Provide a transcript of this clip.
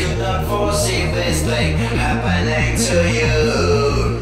could not foresee this thing happening to you.